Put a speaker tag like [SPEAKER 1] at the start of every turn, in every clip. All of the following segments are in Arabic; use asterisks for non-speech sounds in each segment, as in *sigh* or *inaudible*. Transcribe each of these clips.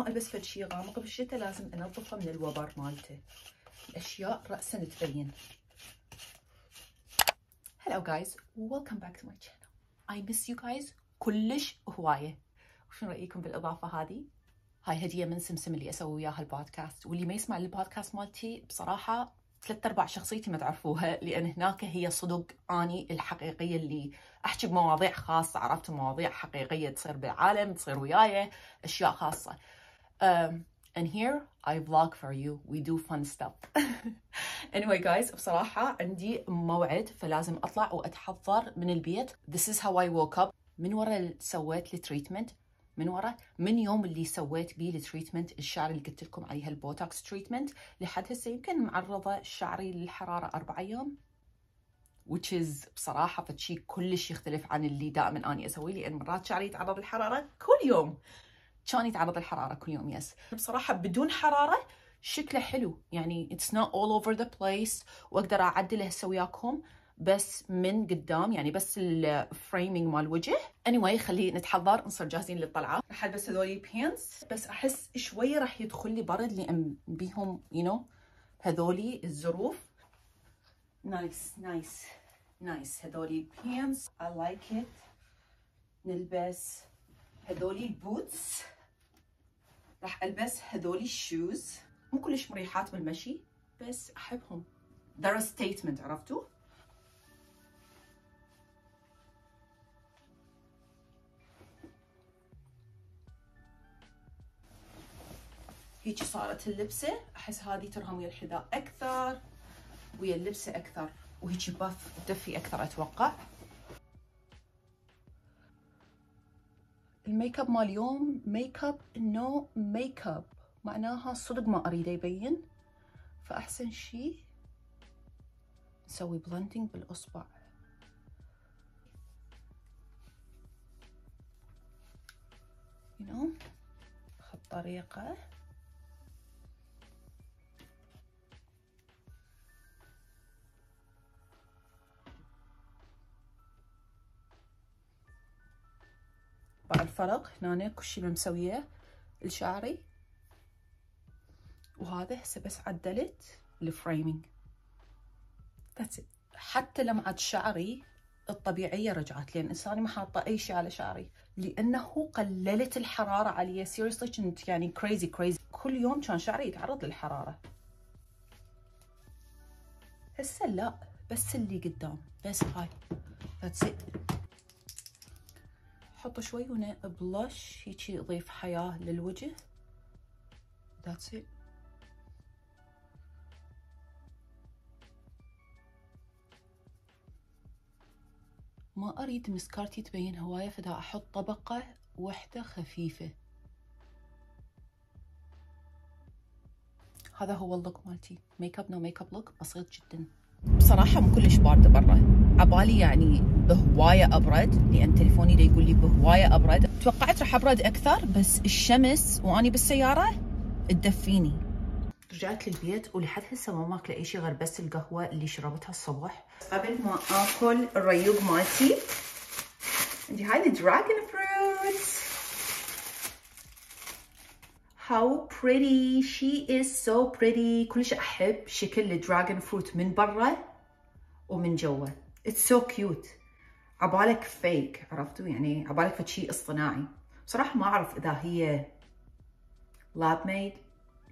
[SPEAKER 1] ما ألبس فد شي غامق بالشتاء لازم انظفه من الوبر مالته الأشياء راسا تبين. Hello guys welcome back to my channel. I miss you guys كلش هواية. وشنو رأيكم بالإضافة هذه؟ هاي هدية من سمسم اللي أسوي وياها البودكاست واللي ما يسمع البودكاست مالتي بصراحة ثلاث أرباع شخصيتي ما تعرفوها لأن هناك هي صدق أني الحقيقية اللي أحكي بمواضيع خاصة عرفت مواضيع حقيقية تصير بالعالم تصير وياي أشياء خاصة. Um, and here I vlog for you. We do fun stuff. *laughs* Anyway guys بصراحة عندي موعد فلازم أطلع وأتحضر من البيت. This is how I woke up. من ورا سويت ال treatment من ورا. من يوم اللي سويت بيه ال treatment الشعر اللي قلت لكم عليها ال Botox treatment لحد هسه يمكن معرضة شعري للحرارة أربع أيام. Which is بصراحة فشي كلش يختلف عن اللي دائما أني أسويه لأن مرات شعري يتعرض للحرارة كل يوم. كان يتعرض للحرارة كل يوم yes. بصراحة بدون حرارة شكله حلو. يعني it's not all over the place. وأقدر أعدله هسه وياكم بس من قدام يعني بس ال framing مال الوجه anyway خلي نتحضر نصير جاهزين للطلعة. راح ألبس هذولي pants بس أحس شوية راح يدخل لي برد لأن بيهم you you know هذولي الظروف. nice nice nice هذولي pants I like it. نلبس هذولي boots راح ألبس هذولي الشوز مو كلش مريحات بالمشي بس أحبهم. They're a statement عرفتوا؟ هيجي صارت اللبسة. أحس هذه ترهم ويا الحذاء أكثر ويا اللبسة أكثر. وهيجي باف دفي أكثر أتوقع. الميك أب مال اليوم makeup no makeup. معناها صدق ما اريده يبين. فأحسن شيء نسوي blending بالأصبع. You know بهالطريقه الفرق هنا كل شيء مسويه لشعري. وهذا هسه بس عدلت ال framing حتى لمعة شعري الطبيعية رجعت لأن هسه أني ما حاطة أي شيء على شعري. لأنه قللت الحرارة علي seriously كنت يعني crazy crazy كل يوم كان شعري يتعرض للحرارة. هسه لا بس اللي قدام. بس هاي that's it حط شوي هنا بلش هيجي يضيف حياة للوجه. That's it. ما أريد مسكرتي تبين هواية فدا أحط طبقة واحدة خفيفة. هذا هو ال look مالتي. makeup no makeup look بسيط جدا. بصراحة مو كلش باردة برا. عبالي يعني بهواية أبرد لأن تليفوني دا يقول لي بهواية أبرد. توقعت راح أبرد أكثر بس الشمس وأني بالسيارة تدفيني. رجعت للبيت ولحد هسه ما ماكلة أي شيء غير بس القهوة اللي شربتها الصبح. قبل ما آكل الريوق مالتي عندي هاي ال dragon fruit how pretty. She is so pretty. كلش أحب. شكل ال dragon fruit من برا ومن جوا. It's so cute. عبالك fake عرفتوا؟ يعني عبالك فد شيء اصطناعي. بصراحه ما أعرف إذا هي lab made.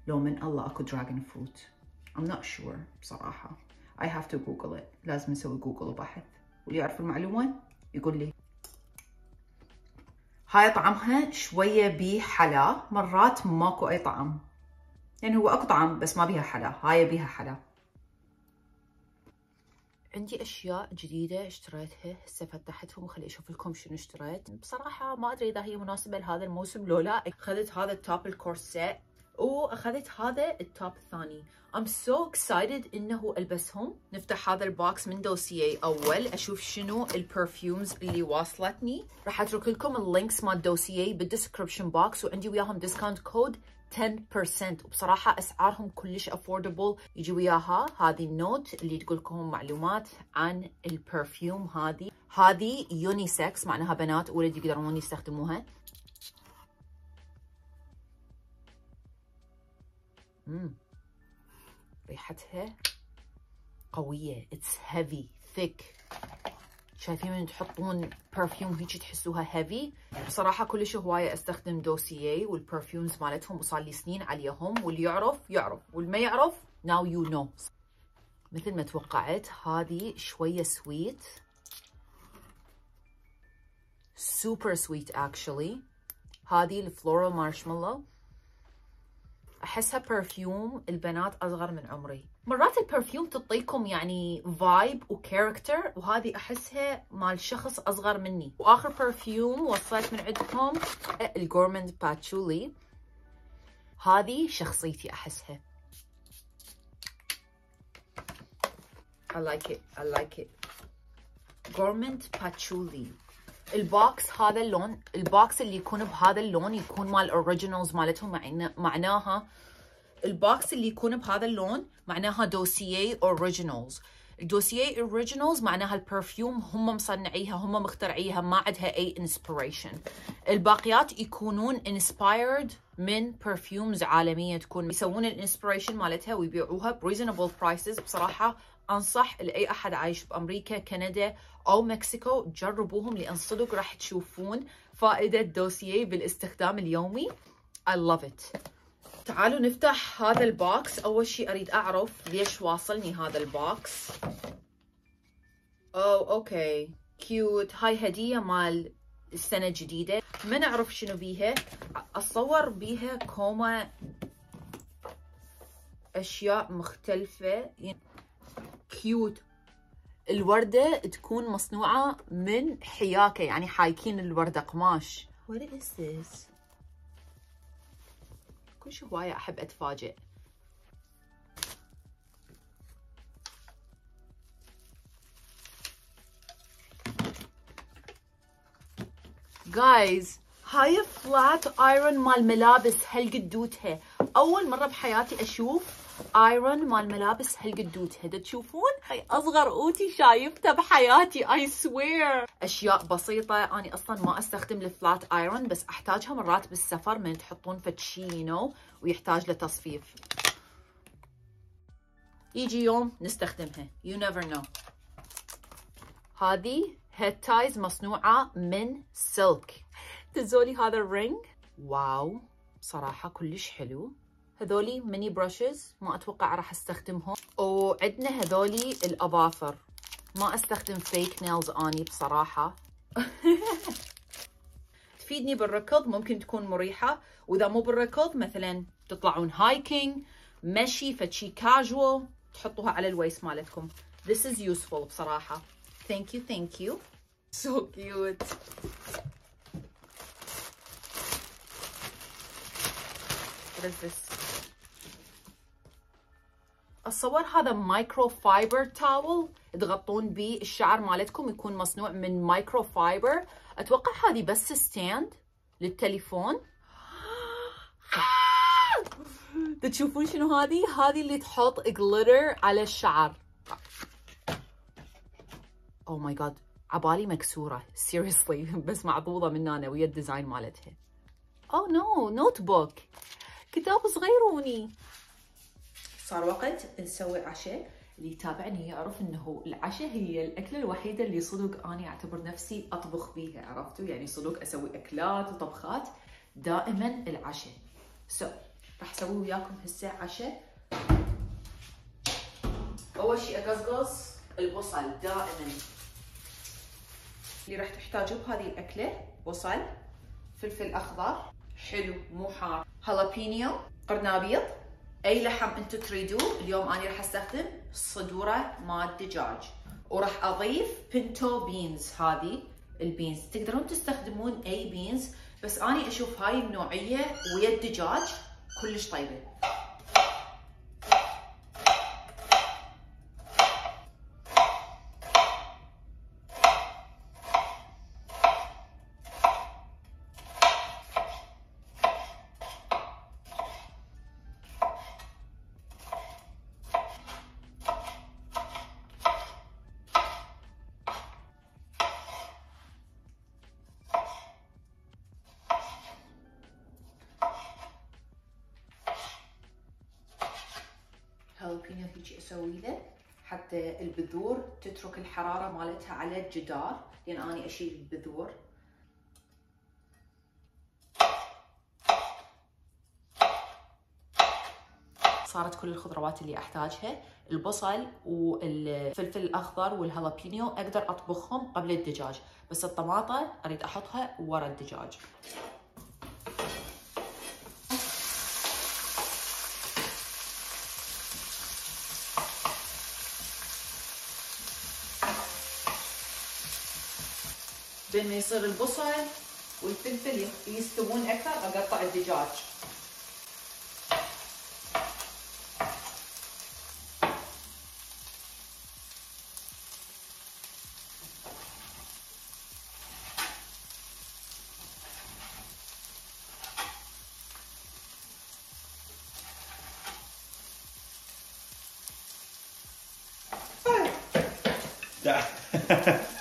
[SPEAKER 1] لو من الله أكو dragon fruit I'm not sure بصراحة. I have to google it. لازم نسوي جوجل وبحث واللي يعرف المعلومة يقول لي. هاي طعمها شوية بيه حلا مرات ماكو أي طعم. يعني هو أكو طعم بس ما بيها حلا هاي بيها حلا. عندي أشياء جديدة اشتريتها هسه فتحتهم وخلي أشوف لكم شنو اشتريت. بصراحة ما أدري إذا هي مناسبة لهذا الموسم لو لا. اخذت هذا ال top ال corset. واخذت هذا ال top الثاني. I'm so excited إنه ألبسهم. نفتح هذا ال box من Dossier أول أشوف شنو ال perfumes اللي واصلتني. راح أترك لكم ال links مال Dossier بال description box وعندي وياهم discount code 10% وبصراحة أسعارهم كلش affordable. يجي وياها هذه ال note اللي تقول لكم معلومات عن ال perfume هذه. هذه unisex معناها بنات ولد يقدرون يستخدموها. مم. ريحتها قوية. It's heavy. Thick. شايفين من تحطون perfume هيك تحسوها heavy بصراحة كلش هواية أستخدم Dossier وال perfumes مالتهم وصار لي سنين عليهم. واللي يعرف يعرف. واللي ما يعرف now you know. مثل ما توقعت هذه شوية sweet super sweet actually. هذه ال Floral Marshmallow أحسها perfume البنات أصغر من عمري. مرات ال perfume تعطيكم يعني vibe و character وهذه أحسها مال شخص أصغر مني. وآخر perfume وصلت من عندهم ال Gourmand Patchouli هذه شخصيتي أحسها. I like it. I like it. Gourmand Patchouli ال box هذا اللون ال box اللي يكون بهذا اللون يكون مال originals مالتهم معناها ال box اللي يكون بهذا اللون معناها Dossier originals ال Dossier originals معناها ال perfume هم مصنعيها هم مخترعيها ما عندها أي inspiration الباقيات يكونون inspired من perfumes عالمية تكون يسوون ال inspiration مالتها ويبيعوها ب reasonable prices بصراحة أنصح لأي أحد عايش بامريكا كندا أو مكسيكو جربوهم لأن صدق راح تشوفون فائدة Dossier بالاستخدام اليومي. I love it. تعالوا نفتح هذا ال box. أول شيء أريد أعرف ليش واصلني هذا ال box. Oh okay cute هاي هدية مال السنة الجديده ما نعرف شنو بيها؟ اتصور بيها كومة أشياء مختلفة. Cute الوردة تكون مصنوعة من حياكة يعني حايكين الوردة قماش What is this? كل شي هواية أحب أتفاجئ. Guys هاي flat iron مال ملابس هالقدوتها أول مرة بحياتي أشوف iron مال ملابس هالقدوتها دا تشوفون؟ هاي أصغر أوتي شايفتها بحياتي I swear أشياء بسيطة. اني أصلا ما أستخدم ال flat iron بس أحتاجها مرات بالسفر من تحطون فتشينو ويحتاج لتصفيف. يجي يوم نستخدمها. You never know. هذه hair ties مصنوعة من سلك تزولي هذا ال ring wow. بصراحة كلش حلو. هذولي mini brushes ما أتوقع راح أستخدمهم. وعندنا هذولي الأظافر. ما أستخدم fake nails أني بصراحة. *laughs* تفيدني بالركض؟ ممكن تكون مريحة. وإذا مو بالركض مثلا تطلعون hiking مشي فشي كاجوال تحطوها على ال waist مالتكم. This is useful بصراحة. Thank you thank you. So cute. What is this? اتصور هذا microfiber towel تغطون به الشعر مالتكم يكون مصنوع من مايكرو فايبر أتوقع هذه بس stand للتليفون. *gasps* تشوفون شنو هذه؟ هذه اللي تحط glitter على الشعر. oh my God عبالي مكسورة. seriously *laughs* بس معضوضه من هنا ويا ال design مالتها. oh no notebook كتاب صغيروني. صار وقت نسوي عشاء. اللي يتابعني يعرف إنه العشاء هي الأكلة الوحيدة اللي صدق اني اعتبر نفسي أطبخ بيها عرفتوا؟ يعني صدق أسوي أكلات وطبخات دائما العشاء. so so, راح أسوي وياكم هسه عشاء. أول شيء أقصقص البصل دائما. اللي راح تحتاجوه بهذه الأكلة بصل فلفل أخضر حلو مو حار. jalapeño قرنابيط أي لحم أنتم تريدوه اليوم أنا راح أستخدم صدورة مال دجاج. وراح أضيف pinto beans هذه البينز تقدرون تستخدمون أي بينز بس اني أشوف هاي النوعية ويا الدجاج كلش طيبة. أسوي له حتى البذور تترك الحرارة مالتها على الجدار لأن اني أشيل البذور. صارت كل الخضروات اللي أحتاجها البصل والفلفل الأخضر والهالابينيو أقدر أطبخهم قبل الدجاج بس الطماطة أريد أحطها ورا الدجاج. بين ما يصير البصل والفلفل يستوون أكثر أقطع الدجاج *laughs*
[SPEAKER 2] شلونك؟ *laughs*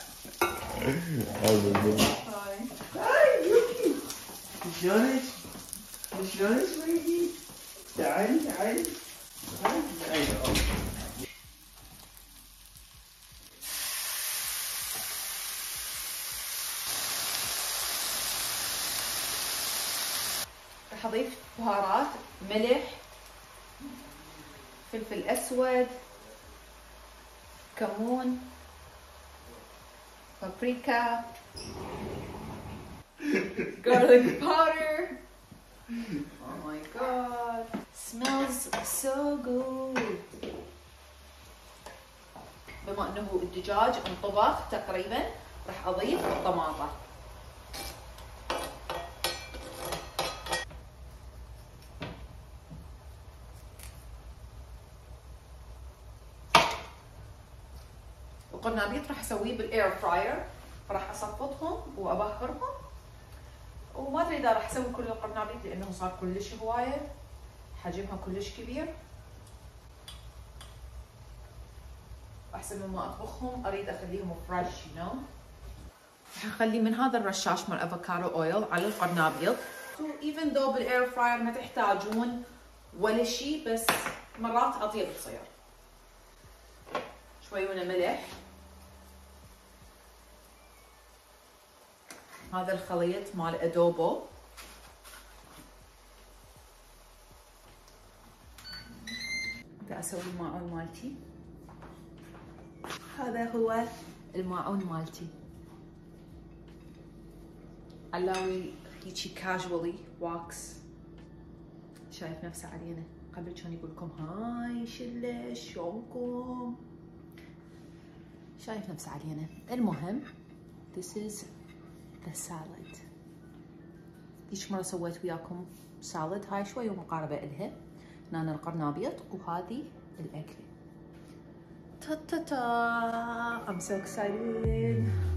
[SPEAKER 1] راح اضيف بهارات ملح فلفل أسود كمون بابريكا garlic powder. Oh my god. Smells so good. بما أنه الدجاج انطبخ تقريبا راح أضيف الطماطه القرنابيط راح أسويه بال air fryer راح اصفطهم وابخرهم وما أدري إذا راح أسوي كل القرنابيط لأنه صار كلش هواية حجمها كلش كبير. أحسن مما أطبخهم أريد أخليهم fresh you know أخلي من هذا الرشاش مال avocado oil على القرنابيط even though بال air fryer ما تحتاجون ولا شيء بس مرات أطيب تصير. شوي من ملح هذا الخليط مال ادوبو أسوي الماعون مالتي. هذا هو الماعون مالتي. علاوي هيجي كاجوالي واكس شايف نفسه علينا. قبل كان يقول لكم هاي شلة شلونكم؟ شايف نفسه علينا. المهم this is the salad. هيج مرة سويت وياكم salad هاي شوي مقاربة إلها. هنا القرنابيط وهذه الأكلة. تا تا تا. I'm so excited.